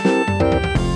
Música